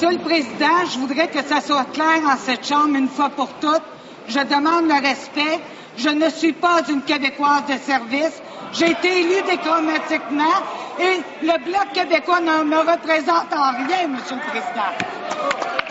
Monsieur le Président, je voudrais que ça soit clair en cette Chambre une fois pour toutes. Je demande le respect. Je ne suis pas une Québécoise de service. J'ai été élue démocratiquement et le Bloc québécois ne me représente en rien, Monsieur le Président.